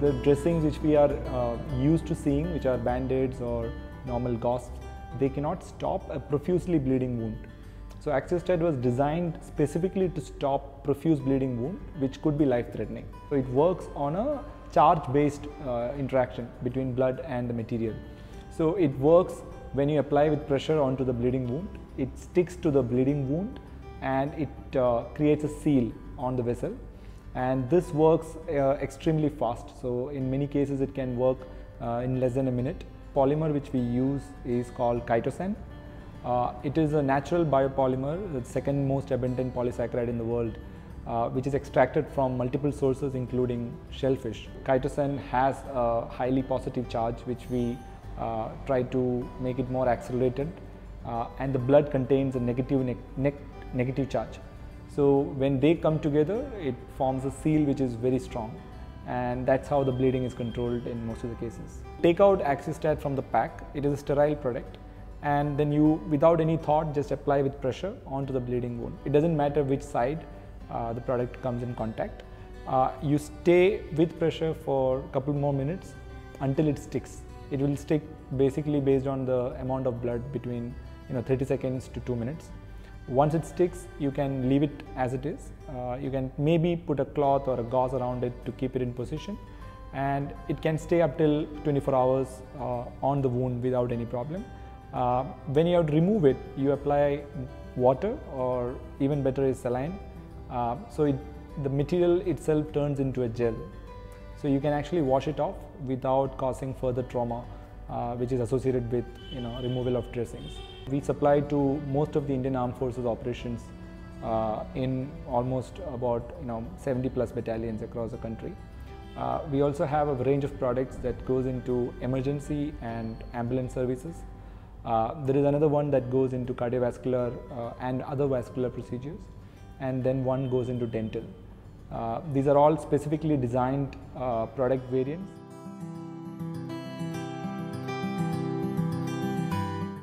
the dressings which we are uh, used to seeing, which are band-aids or normal gauze, they cannot stop a profusely bleeding wound. So Axiostat was designed specifically to stop profuse bleeding wound, which could be life-threatening. So it works on a charge-based uh, interaction between blood and the material. So it works when you apply with pressure onto the bleeding wound, it sticks to the bleeding wound and it uh, creates a seal on the vessel and this works uh, extremely fast. So in many cases it can work uh, in less than a minute. Polymer which we use is called chitosan uh, it is a natural biopolymer the second most abundant polysaccharide in the world uh, which is extracted from multiple sources including shellfish. Chitosan has a highly positive charge which we uh, try to make it more accelerated uh, and the blood contains a negative ne ne negative charge so when they come together, it forms a seal which is very strong and that's how the bleeding is controlled in most of the cases. Take out Axiostat from the pack, it is a sterile product and then you without any thought just apply with pressure onto the bleeding wound. It doesn't matter which side uh, the product comes in contact. Uh, you stay with pressure for a couple more minutes until it sticks. It will stick basically based on the amount of blood between you know 30 seconds to 2 minutes. Once it sticks, you can leave it as it is. Uh, you can maybe put a cloth or a gauze around it to keep it in position and it can stay up till 24 hours uh, on the wound without any problem. Uh, when you have to remove it, you apply water or even better is saline. Uh, so it, the material itself turns into a gel. So you can actually wash it off without causing further trauma uh, which is associated with you know removal of dressings. We supply to most of the Indian Armed Forces operations uh, in almost about you know 70 plus battalions across the country. Uh, we also have a range of products that goes into emergency and ambulance services. Uh, there is another one that goes into cardiovascular uh, and other vascular procedures and then one goes into dental. Uh, these are all specifically designed product variants.